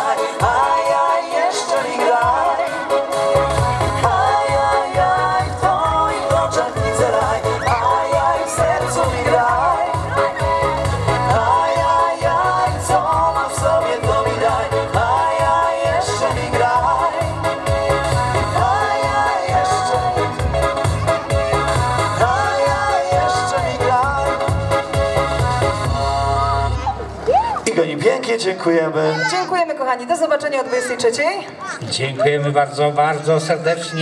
I, I Kochani, pięknie dziękujemy. Dziękujemy kochani, do zobaczenia o 23. Dziękujemy bardzo, bardzo serdecznie.